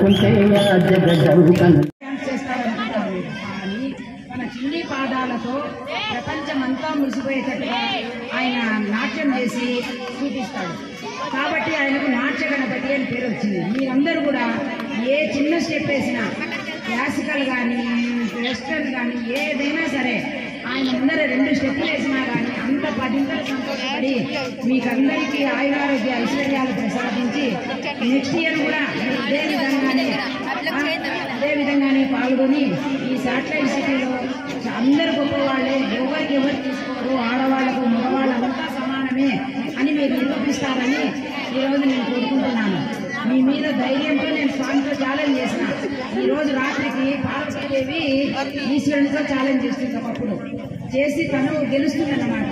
కంట తలుచుకుంటే ఆ చిన్ని పాదాలతో ప్రపంచమంతా మురిసిపోయేటట్టుగా ఆయన నాట్యం చేసి చూపిస్తాడు. కాబట్టి ఆయనకు నాట్య గణపతి అని పేరు వచ్చింది. మీరందరూ కూడా ఏ చిన్న స్టెప్ వేసినా క్లాసికల్ కానీ వెస్టర్న్ కానీ ఏదైనా సరే ఆయన ముందర రెండు స్టెప్పులు వేసినా కానీ అంత పదింతలు సంతోషపడి మీకందరికీ ఆయురారోగ్య ఐశ్వర్యాలు ప్రసాదించి నెక్స్ట్ ఇయర్ కూడా అదే విధంగానే అదే విధంగానే పాల్గొని ఈ శాటిలైట్ సిటీలో అందరు గొప్ప వాళ్ళే ఎవరికి ఎవరు తీసుకోరు ఆడవాళ్ళకు మగవాళ్ళంతా సమానమే అని మీరు నిరూపిస్తారని ఈరోజు నేను కోరుకుంటున్నాను. మీ మీద ధైర్యంతో నేను స్వామితో ఛాలెంజ్ చేసిన. ఈ రోజు రాత్రికి పార్వతీదేవి ఈశ్వరునితో ఛాలెంజ్ చేస్తుంది ఒకప్పుడు. చేసి తను గెలుస్తుందన్నమాట.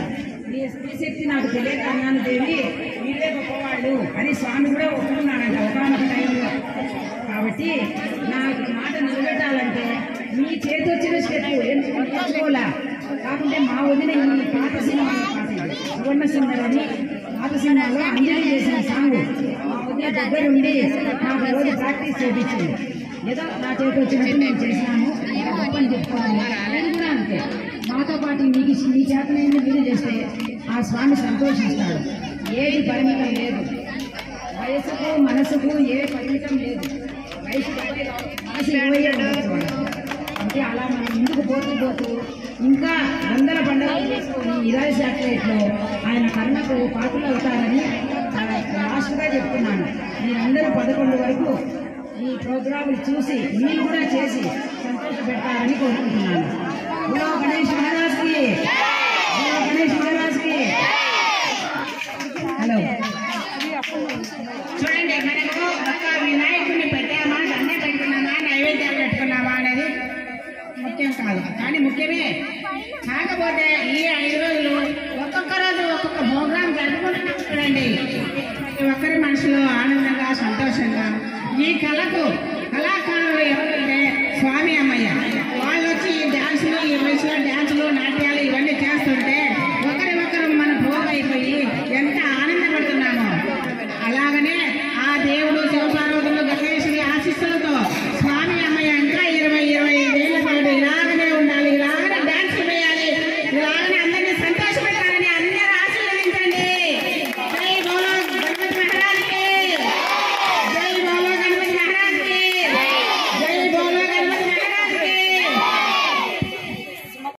నీ స్త్రీ శక్తి నాకు తెలియక అన్నాను దేవి మీరే గొప్పవాళ్ళు అని స్వామి కూడా ఒప్పుకున్నాడంట ఒకనొక టైంలో. కాబట్టి నా మాట నిలబెట్టాలంటే మీ చేతి వచ్చిన స్టెప్ నేర్చుకోవాలా కాకుంటే మా వదిన ఈ పాత సినిమా పాట ఇది. సువర్ణ పాత సినిమాలో అంజలి చేసిన సాంగ్. మా వదిన దగ్గర ఉండి నాకు రోజు ప్రాక్టీస్ చేయించింది. ఏదో నా చేతి వచ్చినట్టు నేను చెప్పుకోవాలి కూడా అంతే. మాతో పాటు మీకు మీ చేతనైంది మీరు చేస్తే ఆ స్వామి సంతోషిస్తాడు. ఏది పరిమితం లేదు. వయసుకు మనసుకు ఏ పరిమితం లేదు. వయసు మనసు. అంటే అలా మనం ముందుకు పోతూ పోతూ ఇంకా వందల పండుగలు చేసుకొని ఇరవై శాటిలైట్లో ఆయన కర్ణకు పాత్రలు అవుతారని లాస్ట్గా చెప్తున్నాను. మీరందరూ పదకొండు వరకు ఈ ప్రోగ్రాములు చూసి మీరు కూడా చేసి సంతోష పెట్టాలని కోరుకుంటున్నాను గణేష్ మహారాజ్కి గణేష్ మహారాజ్కి హలో చూడండి